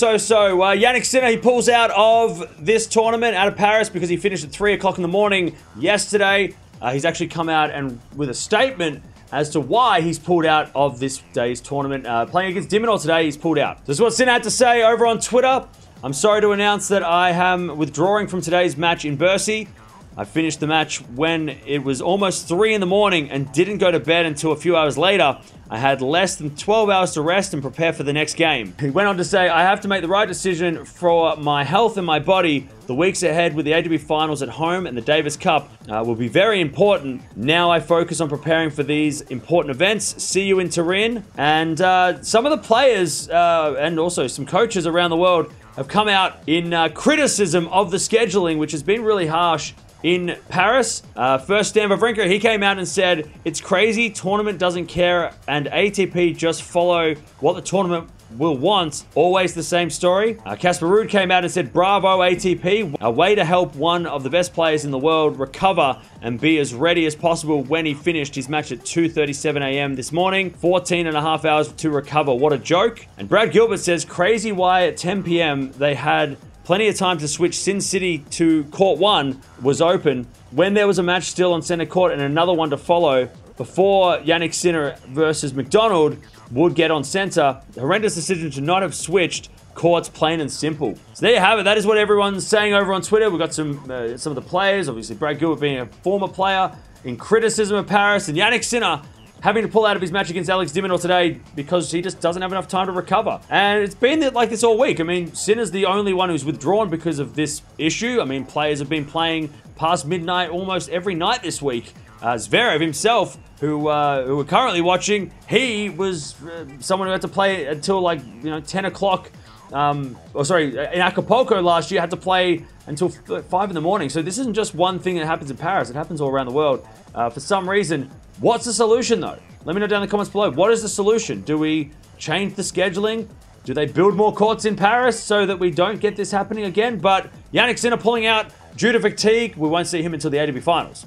So, so, uh, Jannik Sinner, he pulls out of this tournament, out of Paris, because he finished at 3 o'clock in the morning yesterday. Uh, he's actually come out and with a statement as to why he's pulled out of this day's tournament. Uh, playing against de Minaur today, he's pulled out. This is what Sinner had to say over on Twitter. I'm sorry to announce that I am withdrawing from today's match in Bercy. I finished the match when it was almost 3 in the morning and didn't go to bed until a few hours later. I had less than 12 hours to rest and prepare for the next game. He went on to say, I have to make the right decision for my health and my body. The weeks ahead with the AWB finals at home and the Davis Cup uh, will be very important. Now I focus on preparing for these important events. See you in Turin. And uh, some of the players uh, and also some coaches around the world have come out in uh, criticism of the scheduling, which has been really harsh in Paris. Uh, first, Stan Wawrinka, he came out and said, It's crazy, tournament doesn't care, and ATP just follow what the tournament will want. Always the same story. Uh, Casper Ruud came out and said, Bravo ATP, a way to help one of the best players in the world recover and be as ready as possible when he finished his match at 2.37 a.m. this morning. 14 and a half hours to recover. What a joke. And Brad Gilbert says, crazy why at 10 p.m. they had Plenty of time to switch Sin City to court one was open when there was a match still on center court and another one to follow before Jannik Sinner versus McDonald would get on center. Horrendous decision to not have switched courts plain and simple. So there you have it. That is what everyone's saying over on Twitter. We've got some uh, some of the players, obviously Brad Gilbert being a former player in criticism of Paris and Jannik Sinner having to pull out of his match against Alex de today because he just doesn't have enough time to recover. And it's been like this all week. I mean, Sinner's the only one who's withdrawn because of this issue. I mean, players have been playing past midnight almost every night this week. Uh, Zverev himself, who uh, who we're currently watching, he was uh, someone who had to play until like you know 10 o'clock. Um, or oh, sorry, in Acapulco last year had to play until five in the morning. So this isn't just one thing that happens in Paris; it happens all around the world. Uh, for some reason, What's the solution though? Let me know down in the comments below. What is the solution? Do we change the scheduling? Do they build more courts in Paris so that we don't get this happening again? But Jannik Sinner pulling out due to fatigue. We won't see him until the AWB finals.